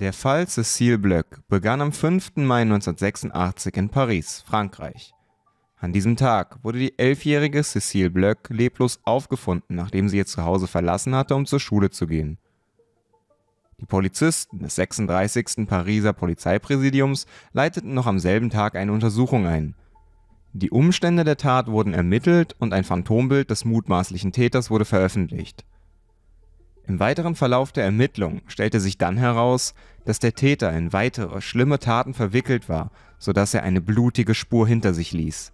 Der Fall Cécile Bloch begann am 5. Mai 1986 in Paris, Frankreich. An diesem Tag wurde die elfjährige Cécile Bloch leblos aufgefunden, nachdem sie ihr Zuhause verlassen hatte, um zur Schule zu gehen. Die Polizisten des 36. Pariser Polizeipräsidiums leiteten noch am selben Tag eine Untersuchung ein. Die Umstände der Tat wurden ermittelt und ein Phantombild des mutmaßlichen Täters wurde veröffentlicht im weiteren Verlauf der Ermittlungen stellte sich dann heraus, dass der Täter in weitere schlimme Taten verwickelt war, sodass er eine blutige Spur hinter sich ließ.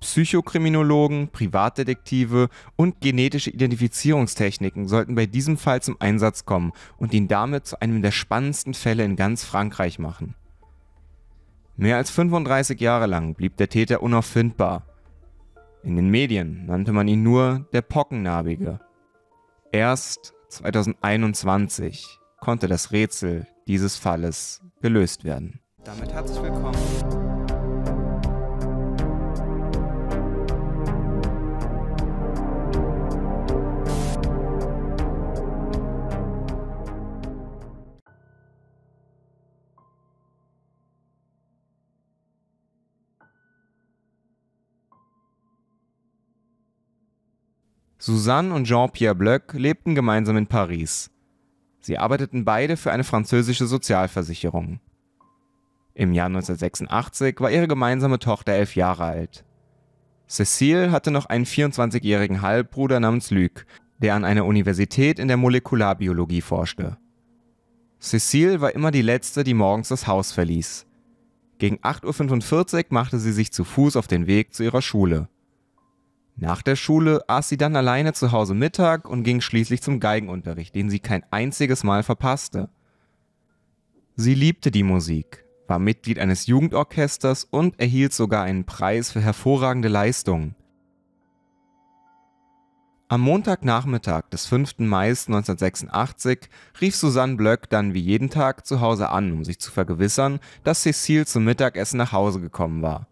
Psychokriminologen, Privatdetektive und genetische Identifizierungstechniken sollten bei diesem Fall zum Einsatz kommen und ihn damit zu einem der spannendsten Fälle in ganz Frankreich machen. Mehr als 35 Jahre lang blieb der Täter unauffindbar. In den Medien nannte man ihn nur der Pockennarbige. Erst 2021 konnte das Rätsel dieses Falles gelöst werden. Damit herzlich willkommen Suzanne und Jean-Pierre Bloch lebten gemeinsam in Paris. Sie arbeiteten beide für eine französische Sozialversicherung. Im Jahr 1986 war ihre gemeinsame Tochter elf Jahre alt. Cécile hatte noch einen 24-jährigen Halbbruder namens Luc, der an einer Universität in der Molekularbiologie forschte. Cécile war immer die Letzte, die morgens das Haus verließ. Gegen 8.45 Uhr machte sie sich zu Fuß auf den Weg zu ihrer Schule. Nach der Schule aß sie dann alleine zu Hause Mittag und ging schließlich zum Geigenunterricht, den sie kein einziges Mal verpasste. Sie liebte die Musik, war Mitglied eines Jugendorchesters und erhielt sogar einen Preis für hervorragende Leistungen. Am Montagnachmittag des 5. Mai 1986 rief Susanne Blöck dann wie jeden Tag zu Hause an, um sich zu vergewissern, dass Cécile zum Mittagessen nach Hause gekommen war.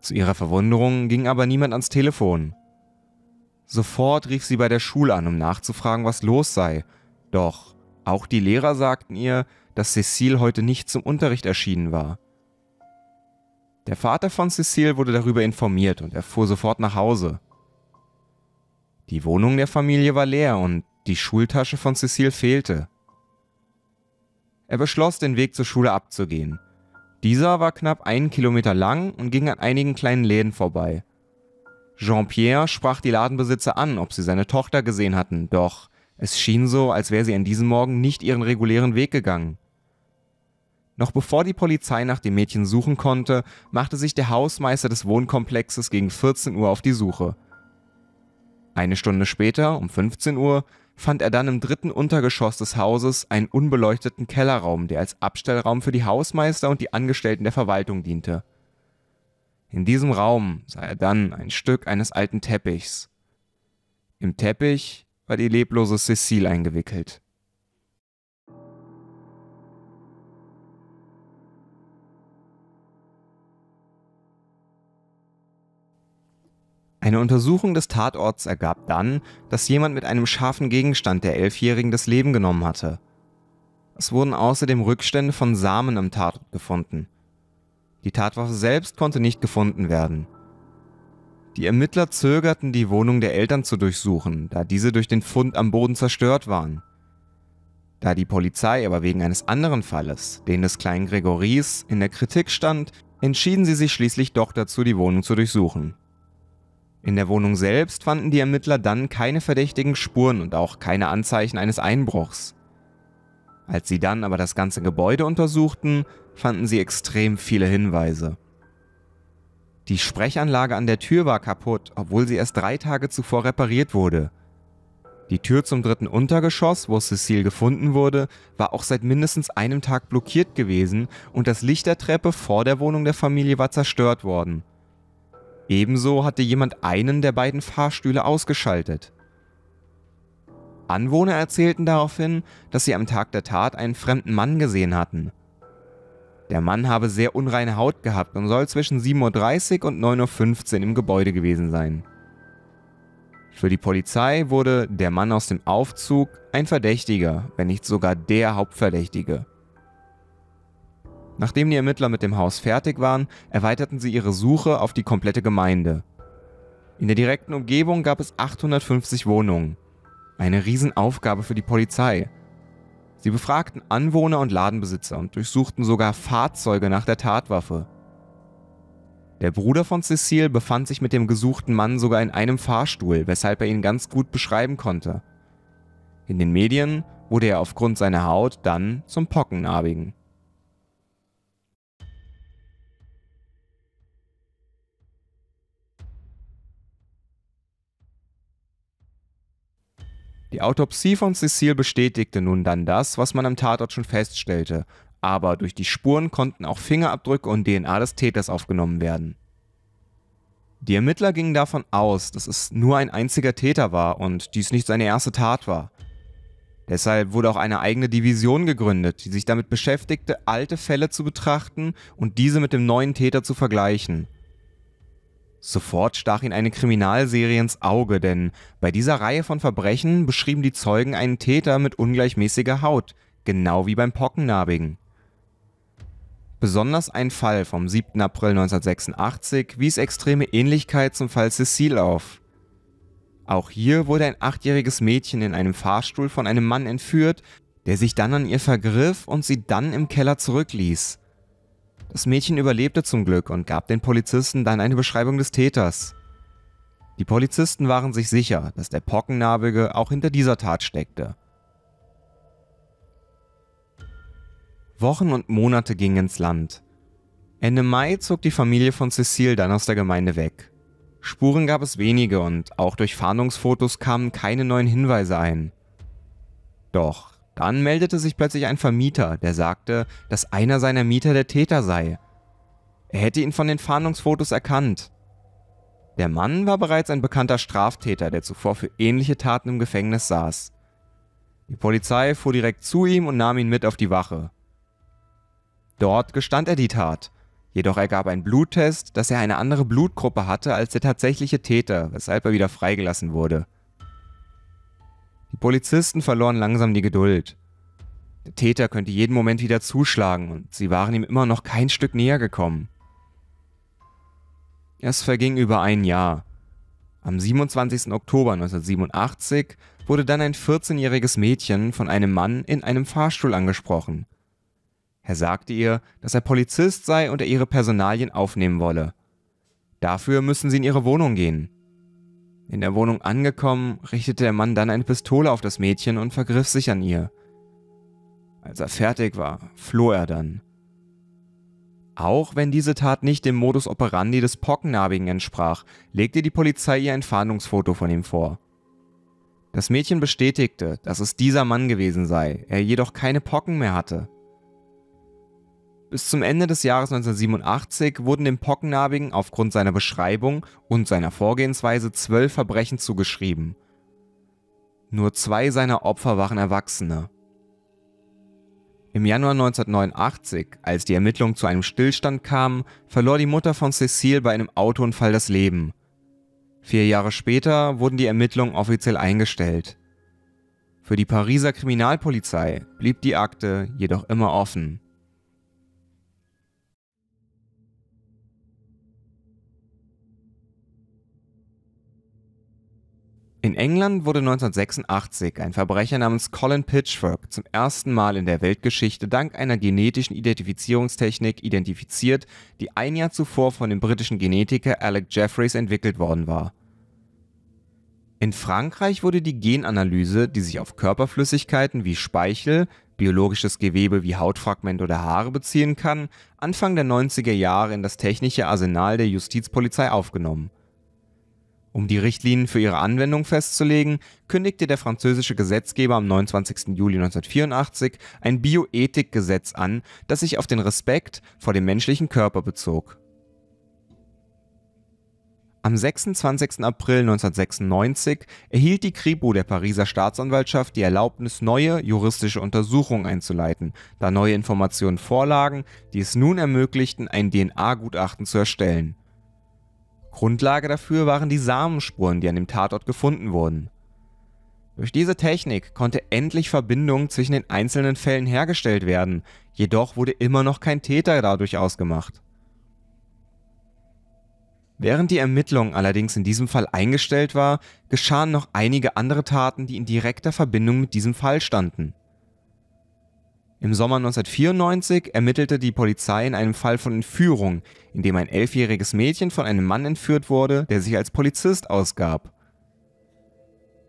Zu ihrer Verwunderung ging aber niemand ans Telefon. Sofort rief sie bei der Schule an, um nachzufragen, was los sei. Doch auch die Lehrer sagten ihr, dass Cecile heute nicht zum Unterricht erschienen war. Der Vater von Cecile wurde darüber informiert und er fuhr sofort nach Hause. Die Wohnung der Familie war leer und die Schultasche von Cecile fehlte. Er beschloss, den Weg zur Schule abzugehen. Dieser war knapp einen Kilometer lang und ging an einigen kleinen Läden vorbei. Jean-Pierre sprach die Ladenbesitzer an, ob sie seine Tochter gesehen hatten, doch es schien so, als wäre sie an diesem Morgen nicht ihren regulären Weg gegangen. Noch bevor die Polizei nach dem Mädchen suchen konnte, machte sich der Hausmeister des Wohnkomplexes gegen 14 Uhr auf die Suche. Eine Stunde später, um 15 Uhr, fand er dann im dritten Untergeschoss des Hauses einen unbeleuchteten Kellerraum, der als Abstellraum für die Hausmeister und die Angestellten der Verwaltung diente. In diesem Raum sah er dann ein Stück eines alten Teppichs. Im Teppich war die leblose Cécile eingewickelt. Eine Untersuchung des Tatorts ergab dann, dass jemand mit einem scharfen Gegenstand der Elfjährigen das Leben genommen hatte. Es wurden außerdem Rückstände von Samen am Tatort gefunden. Die Tatwaffe selbst konnte nicht gefunden werden. Die Ermittler zögerten, die Wohnung der Eltern zu durchsuchen, da diese durch den Fund am Boden zerstört waren. Da die Polizei aber wegen eines anderen Falles, den des kleinen Gregories, in der Kritik stand, entschieden sie sich schließlich doch dazu, die Wohnung zu durchsuchen. In der Wohnung selbst fanden die Ermittler dann keine verdächtigen Spuren und auch keine Anzeichen eines Einbruchs. Als sie dann aber das ganze Gebäude untersuchten, fanden sie extrem viele Hinweise. Die Sprechanlage an der Tür war kaputt, obwohl sie erst drei Tage zuvor repariert wurde. Die Tür zum dritten Untergeschoss, wo Cecile gefunden wurde, war auch seit mindestens einem Tag blockiert gewesen und das Licht der Treppe vor der Wohnung der Familie war zerstört worden. Ebenso hatte jemand einen der beiden Fahrstühle ausgeschaltet. Anwohner erzählten daraufhin, dass sie am Tag der Tat einen fremden Mann gesehen hatten. Der Mann habe sehr unreine Haut gehabt und soll zwischen 7.30 Uhr und 9.15 Uhr im Gebäude gewesen sein. Für die Polizei wurde der Mann aus dem Aufzug ein Verdächtiger, wenn nicht sogar der Hauptverdächtige. Nachdem die Ermittler mit dem Haus fertig waren, erweiterten sie ihre Suche auf die komplette Gemeinde. In der direkten Umgebung gab es 850 Wohnungen. Eine Riesenaufgabe für die Polizei. Sie befragten Anwohner und Ladenbesitzer und durchsuchten sogar Fahrzeuge nach der Tatwaffe. Der Bruder von Cecile befand sich mit dem gesuchten Mann sogar in einem Fahrstuhl, weshalb er ihn ganz gut beschreiben konnte. In den Medien wurde er aufgrund seiner Haut dann zum Pockennarbigen. Die Autopsie von Cecile bestätigte nun dann das, was man am Tatort schon feststellte, aber durch die Spuren konnten auch Fingerabdrücke und DNA des Täters aufgenommen werden. Die Ermittler gingen davon aus, dass es nur ein einziger Täter war und dies nicht seine erste Tat war. Deshalb wurde auch eine eigene Division gegründet, die sich damit beschäftigte, alte Fälle zu betrachten und diese mit dem neuen Täter zu vergleichen. Sofort stach ihn eine Kriminalserie ins Auge, denn bei dieser Reihe von Verbrechen beschrieben die Zeugen einen Täter mit ungleichmäßiger Haut, genau wie beim Pockennarbigen. Besonders ein Fall vom 7. April 1986 wies extreme Ähnlichkeit zum Fall Cecile auf. Auch hier wurde ein achtjähriges Mädchen in einem Fahrstuhl von einem Mann entführt, der sich dann an ihr vergriff und sie dann im Keller zurückließ. Das Mädchen überlebte zum Glück und gab den Polizisten dann eine Beschreibung des Täters. Die Polizisten waren sich sicher, dass der Pockennarbige auch hinter dieser Tat steckte. Wochen und Monate gingen ins Land. Ende Mai zog die Familie von Cecile dann aus der Gemeinde weg. Spuren gab es wenige und auch durch Fahndungsfotos kamen keine neuen Hinweise ein. Doch dann meldete sich plötzlich ein Vermieter, der sagte, dass einer seiner Mieter der Täter sei. Er hätte ihn von den Fahndungsfotos erkannt. Der Mann war bereits ein bekannter Straftäter, der zuvor für ähnliche Taten im Gefängnis saß. Die Polizei fuhr direkt zu ihm und nahm ihn mit auf die Wache. Dort gestand er die Tat. Jedoch ergab ein Bluttest, dass er eine andere Blutgruppe hatte als der tatsächliche Täter, weshalb er wieder freigelassen wurde. Die Polizisten verloren langsam die Geduld. Der Täter könnte jeden Moment wieder zuschlagen und sie waren ihm immer noch kein Stück näher gekommen. Es verging über ein Jahr. Am 27. Oktober 1987 wurde dann ein 14-jähriges Mädchen von einem Mann in einem Fahrstuhl angesprochen. Er sagte ihr, dass er Polizist sei und er ihre Personalien aufnehmen wolle. Dafür müssen sie in ihre Wohnung gehen. In der Wohnung angekommen, richtete der Mann dann eine Pistole auf das Mädchen und vergriff sich an ihr. Als er fertig war, floh er dann. Auch wenn diese Tat nicht dem Modus operandi des Pockennarbigen entsprach, legte die Polizei ihr ein Fahndungsfoto von ihm vor. Das Mädchen bestätigte, dass es dieser Mann gewesen sei, er jedoch keine Pocken mehr hatte. Bis zum Ende des Jahres 1987 wurden dem Pockennarbigen aufgrund seiner Beschreibung und seiner Vorgehensweise zwölf Verbrechen zugeschrieben. Nur zwei seiner Opfer waren Erwachsene. Im Januar 1989, als die Ermittlungen zu einem Stillstand kamen, verlor die Mutter von Cecile bei einem Autounfall das Leben. Vier Jahre später wurden die Ermittlungen offiziell eingestellt. Für die Pariser Kriminalpolizei blieb die Akte jedoch immer offen. In England wurde 1986 ein Verbrecher namens Colin Pitchfork zum ersten Mal in der Weltgeschichte dank einer genetischen Identifizierungstechnik identifiziert, die ein Jahr zuvor von dem britischen Genetiker Alec Jeffreys entwickelt worden war. In Frankreich wurde die Genanalyse, die sich auf Körperflüssigkeiten wie Speichel, biologisches Gewebe wie Hautfragmente oder Haare beziehen kann, Anfang der 90er Jahre in das technische Arsenal der Justizpolizei aufgenommen um die Richtlinien für ihre Anwendung festzulegen, kündigte der französische Gesetzgeber am 29. Juli 1984 ein Bioethikgesetz an, das sich auf den Respekt vor dem menschlichen Körper bezog. Am 26. April 1996 erhielt die Kripo der Pariser Staatsanwaltschaft die Erlaubnis, neue juristische Untersuchungen einzuleiten, da neue Informationen vorlagen, die es nun ermöglichten, ein DNA-Gutachten zu erstellen Grundlage dafür waren die Samenspuren, die an dem Tatort gefunden wurden. Durch diese Technik konnte endlich Verbindung zwischen den einzelnen Fällen hergestellt werden, jedoch wurde immer noch kein Täter dadurch ausgemacht. Während die Ermittlung allerdings in diesem Fall eingestellt war, geschahen noch einige andere Taten, die in direkter Verbindung mit diesem Fall standen. Im Sommer 1994 ermittelte die Polizei in einem Fall von Entführung, in dem ein elfjähriges Mädchen von einem Mann entführt wurde, der sich als Polizist ausgab.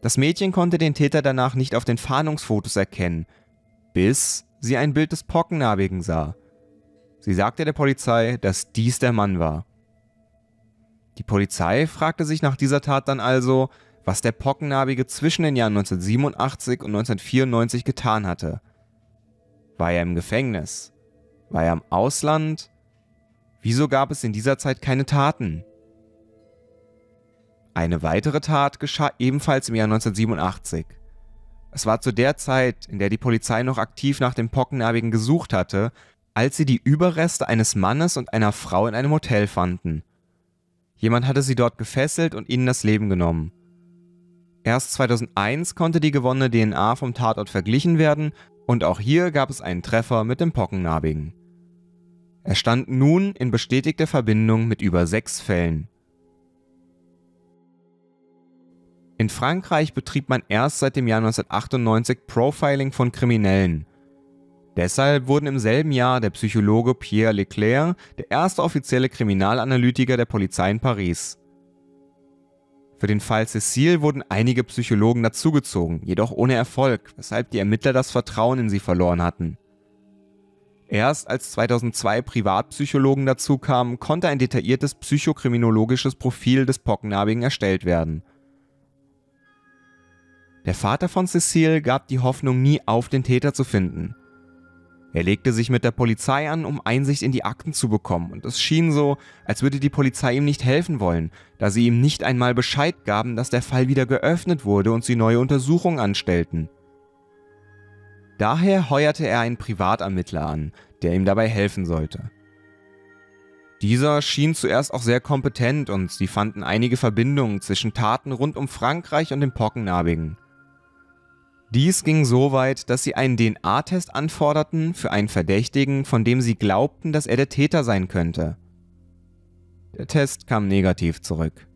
Das Mädchen konnte den Täter danach nicht auf den Fahndungsfotos erkennen, bis sie ein Bild des Pockennarbigen sah. Sie sagte der Polizei, dass dies der Mann war. Die Polizei fragte sich nach dieser Tat dann also, was der Pockennarbige zwischen den Jahren 1987 und 1994 getan hatte. War er im Gefängnis? War er im Ausland? Wieso gab es in dieser Zeit keine Taten? Eine weitere Tat geschah ebenfalls im Jahr 1987. Es war zu der Zeit, in der die Polizei noch aktiv nach dem Pockennarbigen gesucht hatte, als sie die Überreste eines Mannes und einer Frau in einem Hotel fanden. Jemand hatte sie dort gefesselt und ihnen das Leben genommen. Erst 2001 konnte die gewonnene DNA vom Tatort verglichen werden und auch hier gab es einen Treffer mit dem Pockennarbigen. Er stand nun in bestätigter Verbindung mit über sechs Fällen. In Frankreich betrieb man erst seit dem Jahr 1998 Profiling von Kriminellen. Deshalb wurden im selben Jahr der Psychologe Pierre Leclerc der erste offizielle Kriminalanalytiker der Polizei in Paris. Für den Fall Cécile wurden einige Psychologen dazugezogen, jedoch ohne Erfolg, weshalb die Ermittler das Vertrauen in sie verloren hatten. Erst als 2002 Privatpsychologen dazukamen, konnte ein detailliertes psychokriminologisches Profil des Pockennarbigen erstellt werden. Der Vater von Cécile gab die Hoffnung nie auf, den Täter zu finden. Er legte sich mit der Polizei an, um Einsicht in die Akten zu bekommen, und es schien so, als würde die Polizei ihm nicht helfen wollen, da sie ihm nicht einmal Bescheid gaben, dass der Fall wieder geöffnet wurde und sie neue Untersuchungen anstellten. Daher heuerte er einen Privatermittler an, der ihm dabei helfen sollte. Dieser schien zuerst auch sehr kompetent und sie fanden einige Verbindungen zwischen Taten rund um Frankreich und dem Pockennarbigen. Dies ging so weit, dass sie einen DNA-Test anforderten für einen Verdächtigen, von dem sie glaubten, dass er der Täter sein könnte. Der Test kam negativ zurück.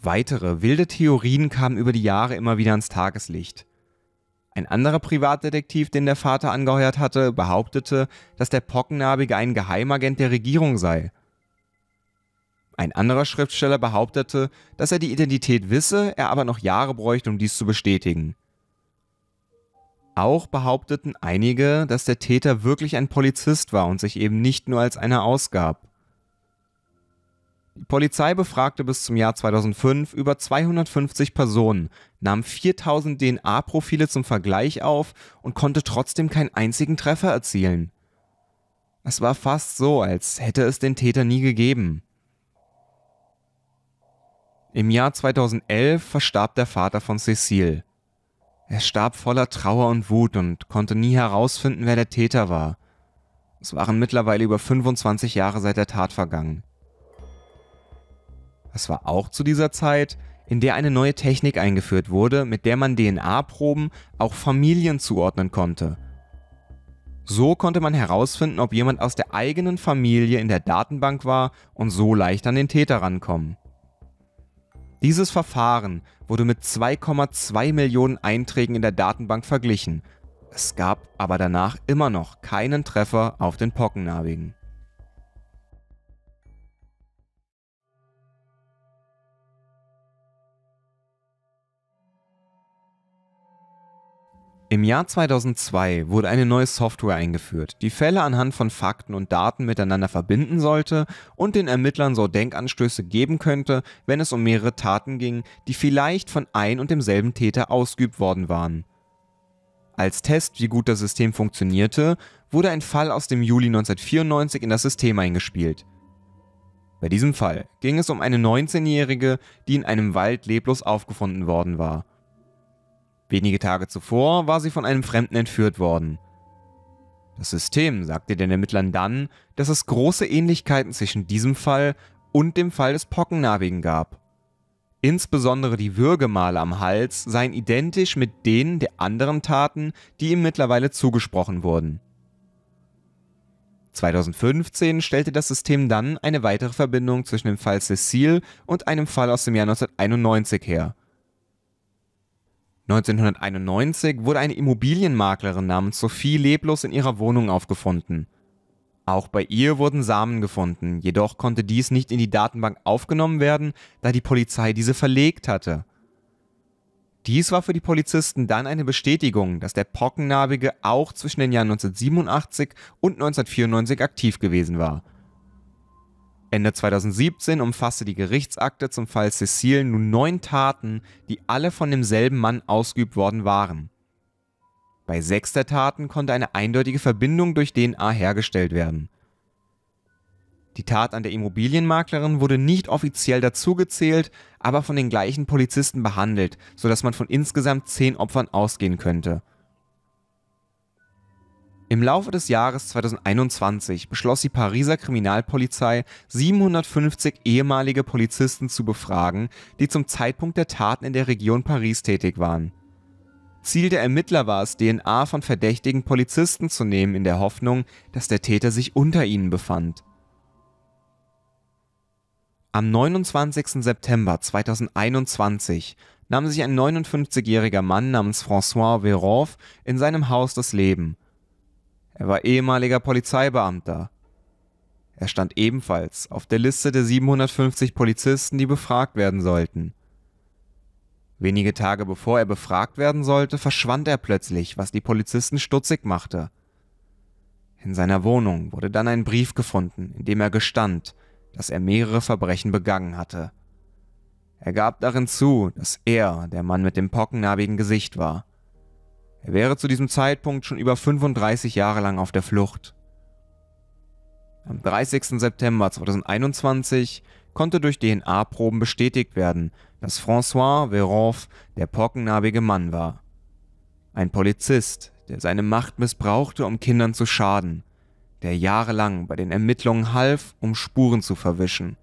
Weitere wilde Theorien kamen über die Jahre immer wieder ans Tageslicht. Ein anderer Privatdetektiv, den der Vater angeheuert hatte, behauptete, dass der Pockennarbige ein Geheimagent der Regierung sei ein anderer Schriftsteller behauptete, dass er die Identität wisse, er aber noch Jahre bräuchte, um dies zu bestätigen. Auch behaupteten einige, dass der Täter wirklich ein Polizist war und sich eben nicht nur als einer ausgab. Die Polizei befragte bis zum Jahr 2005 über 250 Personen, nahm 4000 DNA-Profile zum Vergleich auf und konnte trotzdem keinen einzigen Treffer erzielen. Es war fast so, als hätte es den Täter nie gegeben. Im Jahr 2011 verstarb der Vater von Cecile. Er starb voller Trauer und Wut und konnte nie herausfinden, wer der Täter war. Es waren mittlerweile über 25 Jahre seit der Tat vergangen. Es war auch zu dieser Zeit, in der eine neue Technik eingeführt wurde, mit der man DNA-Proben auch Familien zuordnen konnte. So konnte man herausfinden, ob jemand aus der eigenen Familie in der Datenbank war und so leicht an den Täter rankommen. Dieses Verfahren wurde mit 2,2 Millionen Einträgen in der Datenbank verglichen. Es gab aber danach immer noch keinen Treffer auf den Pockennarbigen. Im Jahr 2002 wurde eine neue Software eingeführt, die Fälle anhand von Fakten und Daten miteinander verbinden sollte und den Ermittlern so Denkanstöße geben könnte, wenn es um mehrere Taten ging, die vielleicht von ein und demselben Täter ausgeübt worden waren. Als Test, wie gut das System funktionierte, wurde ein Fall aus dem Juli 1994 in das System eingespielt. Bei diesem Fall ging es um eine 19-Jährige, die in einem Wald leblos aufgefunden worden war Wenige Tage zuvor war sie von einem Fremden entführt worden. Das System sagte den Ermittlern dann, dass es große Ähnlichkeiten zwischen diesem Fall und dem Fall des Pockennarbigen gab. Insbesondere die Würgemale am Hals seien identisch mit denen der anderen Taten, die ihm mittlerweile zugesprochen wurden. 2015 stellte das System dann eine weitere Verbindung zwischen dem Fall Cecile und einem Fall aus dem Jahr 1991 her. 1991 wurde eine Immobilienmaklerin namens Sophie leblos in ihrer Wohnung aufgefunden. Auch bei ihr wurden Samen gefunden, jedoch konnte dies nicht in die Datenbank aufgenommen werden, da die Polizei diese verlegt hatte. Dies war für die Polizisten dann eine Bestätigung, dass der Pockennarbige auch zwischen den Jahren 1987 und 1994 aktiv gewesen war. Ende 2017 umfasste die Gerichtsakte zum Fall Cecile nun neun Taten, die alle von demselben Mann ausgeübt worden waren. Bei sechs der Taten konnte eine eindeutige Verbindung durch DNA hergestellt werden. Die Tat an der Immobilienmaklerin wurde nicht offiziell dazugezählt, aber von den gleichen Polizisten behandelt, sodass man von insgesamt zehn Opfern ausgehen könnte. Im Laufe des Jahres 2021 beschloss die Pariser Kriminalpolizei, 750 ehemalige Polizisten zu befragen, die zum Zeitpunkt der Taten in der Region Paris tätig waren. Ziel der Ermittler war es, DNA von verdächtigen Polizisten zu nehmen, in der Hoffnung, dass der Täter sich unter ihnen befand. Am 29. September 2021 nahm sich ein 59-jähriger Mann namens François Véroff in seinem Haus das Leben. Er war ehemaliger Polizeibeamter. Er stand ebenfalls auf der Liste der 750 Polizisten, die befragt werden sollten. Wenige Tage bevor er befragt werden sollte, verschwand er plötzlich, was die Polizisten stutzig machte. In seiner Wohnung wurde dann ein Brief gefunden, in dem er gestand, dass er mehrere Verbrechen begangen hatte. Er gab darin zu, dass er der Mann mit dem pockennarbigen Gesicht war. Er wäre zu diesem Zeitpunkt schon über 35 Jahre lang auf der Flucht. Am 30. September 2021 konnte durch DNA-Proben bestätigt werden, dass François Véroff der pockennarbige Mann war. Ein Polizist, der seine Macht missbrauchte, um Kindern zu schaden, der jahrelang bei den Ermittlungen half, um Spuren zu verwischen.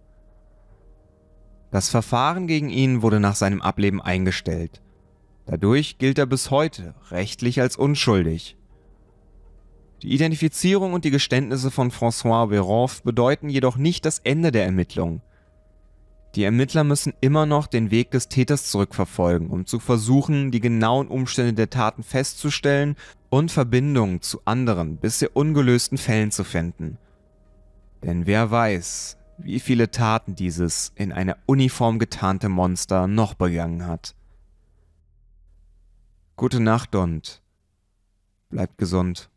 Das Verfahren gegen ihn wurde nach seinem Ableben eingestellt. Dadurch gilt er bis heute rechtlich als unschuldig. Die Identifizierung und die Geständnisse von François Véroff bedeuten jedoch nicht das Ende der Ermittlungen. Die Ermittler müssen immer noch den Weg des Täters zurückverfolgen, um zu versuchen, die genauen Umstände der Taten festzustellen und Verbindungen zu anderen bisher ungelösten Fällen zu finden. Denn wer weiß, wie viele Taten dieses in einer Uniform getarnte Monster noch begangen hat. Gute Nacht und bleibt gesund.